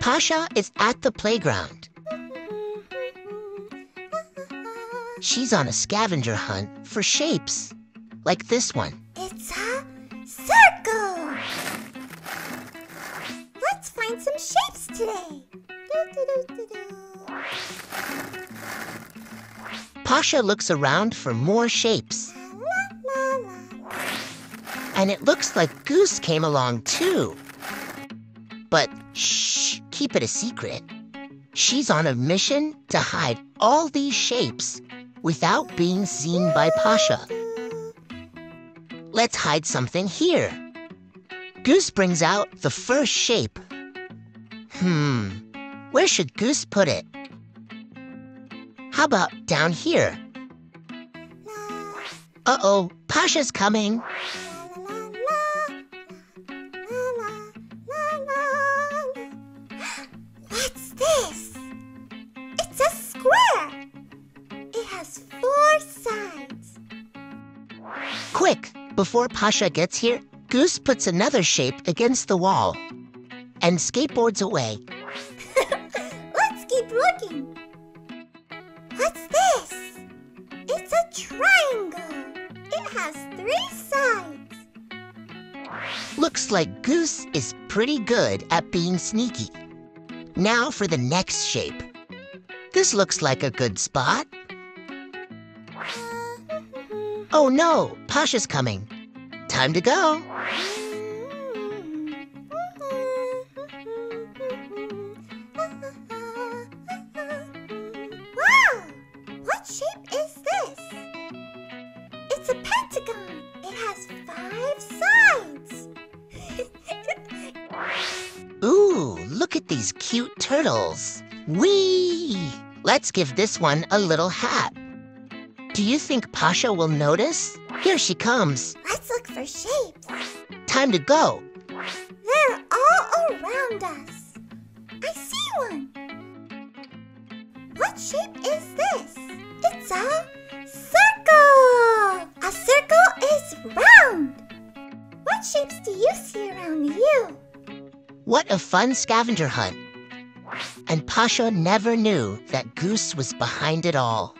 Pascha is at the playground. She's on a scavenger hunt for shapes, like this one. It's a circle. Let's find some shapes today. Pascha looks around for more shapes, La, la, la. and it looks like Goose came along too. But shh, keep it a secret. She's on a mission to hide all these shapes without being seen by Pascha. Let's hide something here. Goose brings out the first shape. Hmm, where should Goose put it? How about down here? Uh oh, Pascha's coming. Quick, before Pascha gets here, Goose puts another shape against the wall and skateboards away. Let's keep looking. What's this? It's a triangle. It has three sides. Looks like Goose is pretty good at being sneaky. Now for the next shape. This looks like a good spot. Oh no, Pascha's coming. Time to go. Wow! What shape is this? It's a pentagon. It has five sides. Ooh, look at these cute turtles. Whee! Let's give this one a little hat. Do you think Pascha will notice? Here she comes. Let's look for shapes. Time to go. They're all around us. I see one. What shape is this? It's a circle. A circle is round. What shapes do you see around you? What a fun scavenger hunt. And Pascha never knew that Goose was behind it all.